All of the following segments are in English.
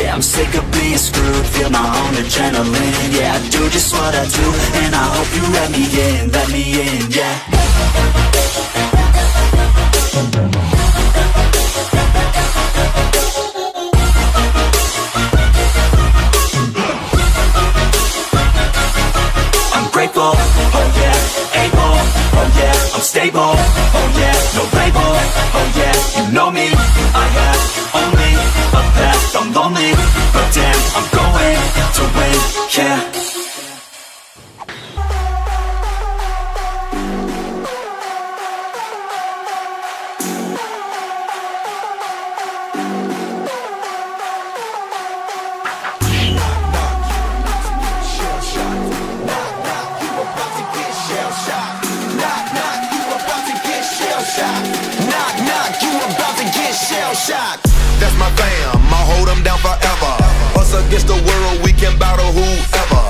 Yeah, I'm sick of being screwed, feel my own adrenaline. Yeah, I do just what I do, and I hope you let me in, let me in, yeah. I'm grateful, oh oh stable, oh yeah, no label, oh yeah, you know me, I have I'm them down forever. Us against the world, we can battle whoever.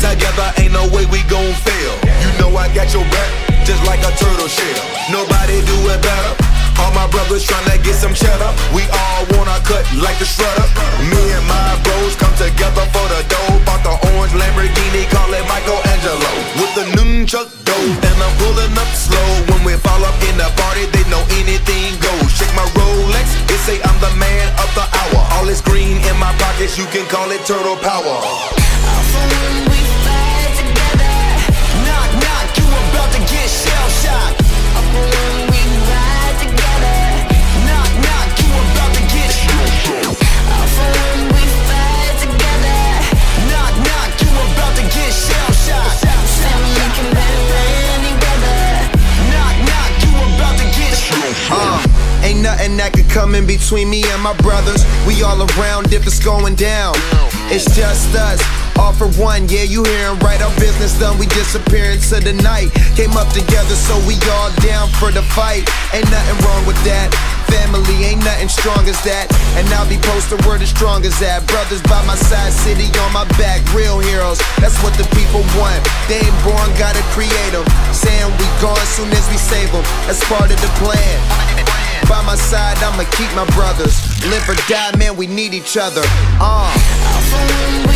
Together, ain't no way we gon' fail. You know I got your back, just like a turtle shell. Nobody do it better. All my brothers tryna get some cheddar. We all wanna cut like the shredder. Me and my bros come together for the dough. Bought the orange Lamborghini, call it Michelangelo. With the nunchuck dough, and I'm pulling you can call it turtle power. Together. Knock, knock, you about to get shell shocked. That in between me and my brothers. We all around if it's going down. It's just us. All for one, yeah, you hearin' right. Our business done, we disappear into the night. Came up together, so we all down for the fight. Ain't nothing wrong with that. Family ain't nothing strong as that. And I'll be posted where the strong is at. Brothers by my side, city on my back, real heroes. That's what the people want. They ain't born, gotta create them. Saying we gone as soon as we save them. That's part of the plan. By my side, I'ma keep my brothers. Live or die, man, we need each other. Uh.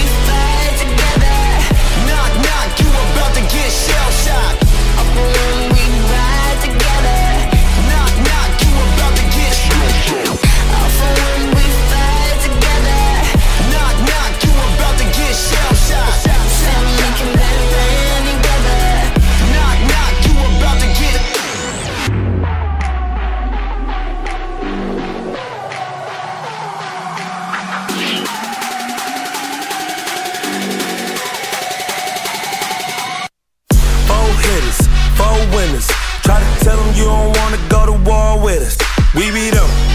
you don't wanna go to war with us. We be them.